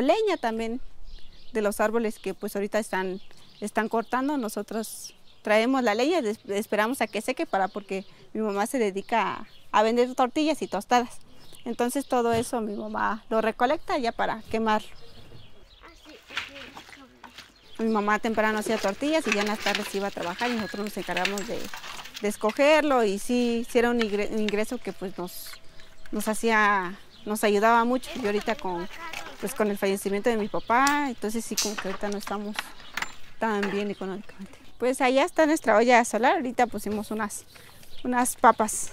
leña también de los árboles que pues ahorita están, están cortando. Nosotros traemos la leña esperamos a que seque para porque mi mamá se dedica a, vender tortillas y tostadas. Entonces todo eso mi mamá lo recolecta ya para quemarlo. Mi mamá temprano hacía tortillas y ya en las tardes iba a trabajar y nosotros nos encargamos de, escogerlo y sí, sí, era un ingreso que pues nos, nos hacía, nos ayudaba mucho. Y ahorita con, pues con el fallecimiento de mi papá, entonces sí como que ahorita no estamos tan bien económicamente. Pues allá está nuestra olla solar, ahorita pusimos unas, unas papas.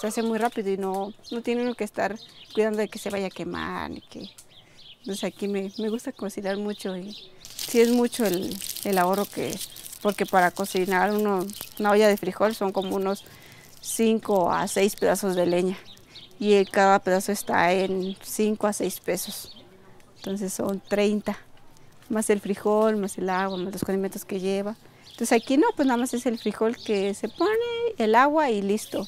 se hace muy rápido y no, no tiene uno que estar cuidando de que se vaya a quemar. Ni que... Entonces aquí me, me gusta cocinar mucho y sí es mucho el, el ahorro que, porque para cocinar uno, una olla de frijol son como unos 5 a 6 pedazos de leña y cada pedazo está en 5 a 6 pesos. Entonces son 30, más el frijol, más el agua, más los condimentos que lleva. Entonces aquí no, pues nada más es el frijol que se pone, el agua y listo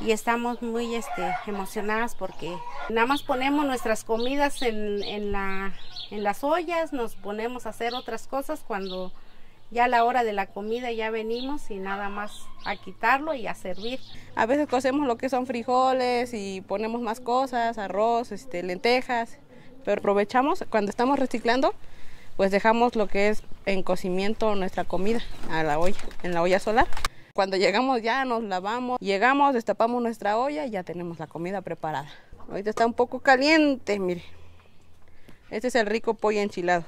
y estamos muy este, emocionadas porque nada más ponemos nuestras comidas en, en, la, en las ollas, nos ponemos a hacer otras cosas cuando ya a la hora de la comida ya venimos y nada más a quitarlo y a servir. A veces cocemos lo que son frijoles y ponemos más cosas, arroz, este, lentejas, pero aprovechamos cuando estamos reciclando, pues dejamos lo que es en cocimiento nuestra comida a la olla, en la olla solar. Cuando llegamos ya nos lavamos, llegamos, destapamos nuestra olla y ya tenemos la comida preparada. Ahorita está un poco caliente, mire. Este es el rico pollo enchilado.